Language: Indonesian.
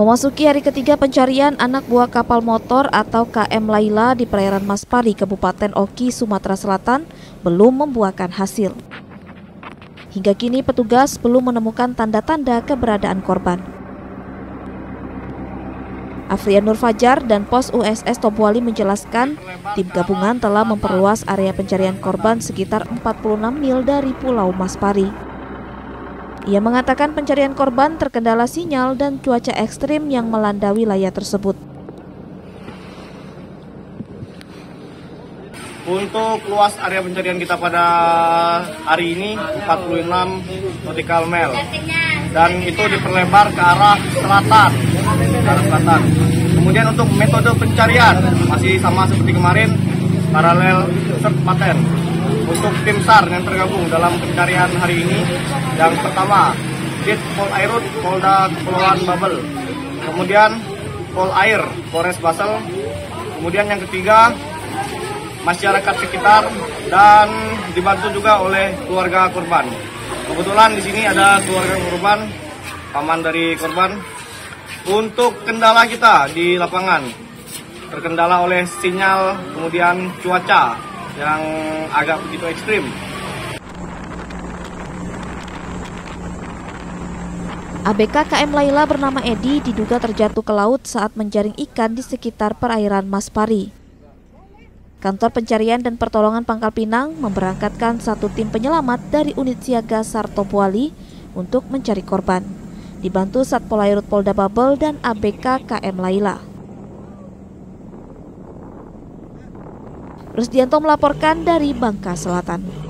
Memasuki hari ketiga pencarian anak buah kapal motor atau KM Laila di perairan Maspari, Kabupaten Oki, Sumatera Selatan belum membuahkan hasil. Hingga kini petugas belum menemukan tanda-tanda keberadaan korban. Afrian Nur Fajar dan Pos USS Tobuali menjelaskan, tim gabungan telah memperluas area pencarian korban sekitar 46 mil dari Pulau Maspari. Ia mengatakan pencarian korban terkendala sinyal dan cuaca ekstrim yang melanda wilayah tersebut. Untuk luas area pencarian kita pada hari ini 46 nautical mile dan itu diperlebar ke arah selatan, ke arah selatan. Kemudian untuk metode pencarian masih sama seperti kemarin, paralel search pattern untuk tim SAR yang tergabung dalam pencarian hari ini. Yang pertama, Dit Pol Airut, Polda Kepulauan Babel. Kemudian Pol Air, Polres Basel. Kemudian yang ketiga, masyarakat sekitar dan dibantu juga oleh keluarga korban. Kebetulan di sini ada keluarga korban, paman dari korban. Untuk kendala kita di lapangan, terkendala oleh sinyal, kemudian cuaca, yang agak begitu ekstrim. ABK KM Laila bernama Edi diduga terjatuh ke laut saat menjaring ikan di sekitar perairan Maspari. Kantor Pencarian dan Pertolongan Pangkal Pinang memberangkatkan satu tim penyelamat dari unit siaga Sarto Puali untuk mencari korban, dibantu Satpol Airut Polda Babel dan ABK KM Laila. Rusdianto melaporkan dari Bangka Selatan.